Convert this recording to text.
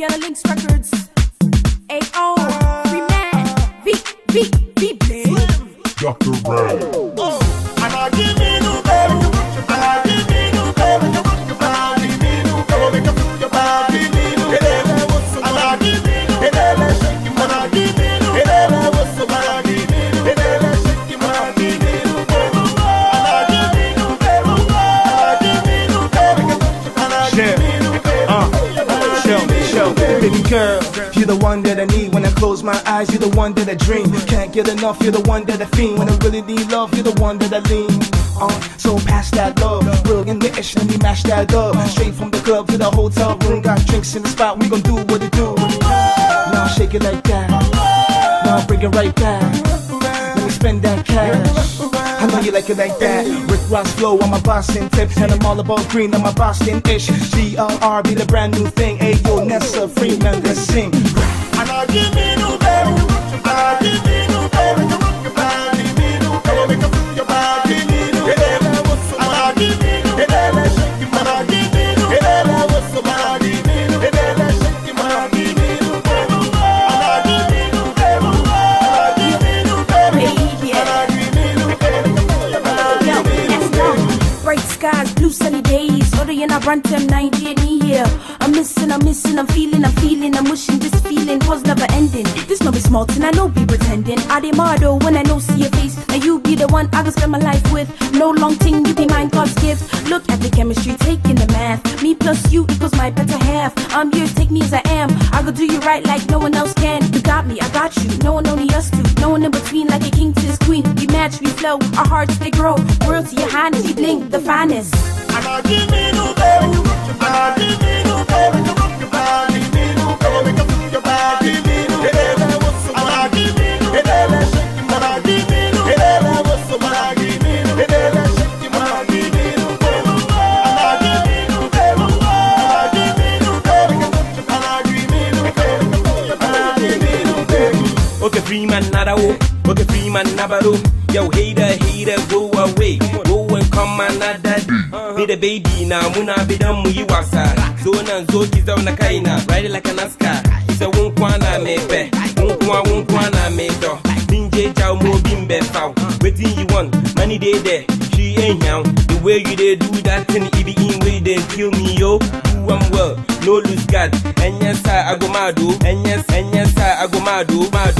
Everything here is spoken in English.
Yellow Links Records. A.O. Freeman. V, V, V. Dr. Ray. Baby girl, you're the one that I need when I close my eyes. You're the one that I dream. Can't get enough. You're the one that I fiend. When I really need love, you're the one that I lean on. So pass that love, real in the ish, let me mash that up. Straight from the club to the hotel room. Got drinks in the spot. We gon' do what it do. Now shake it like that. Now bring it right back. Let me spend that cash. I know you like it like that. Rick Ross flow, on my Boston tip. And I'm all about green, on my Boston ish. GLR be the brand new thing. Ayo, Nessa Freeman, let's sing. Bright Other I run to 90 and here. I'm missing, I'm missing, I'm feeling, I'm feeling, I'm wishing this feeling was never ending. This no be small thing, I know be pretending. I model when I know see your face. And you be the one I can spend my life with. No long thing, you be mine, God's gift. Look at the chemistry, taking the math. Me plus you equals my better half. I'm yours, take me as I am. I could do you right like no one else can. You got me, I got you. No one only us two. No one in between like a king to his queen. We match, we flow, our hearts they grow. World to your highness, you blink the finest. Okay, Freeman, nada wo. Okay, Freeman, nabaro. Yo, hater, hater, go away. Go and come another day. Mm. Be the baby na muna bidan mu yi wasa. Zo nan zo ki zauna kaina. Ride like a NASCAR. Isa wun kwana me pe. Wun kwa wun kwana me do. Min je chow mo bin be. Wetin you want? Money dey there. She ain't young. The way you dey do that thing, it be in way they kill me yo. Do am well, no lose God. And yes I, go mad oh. And yes, and yes I, go mad oh, mad oh, mad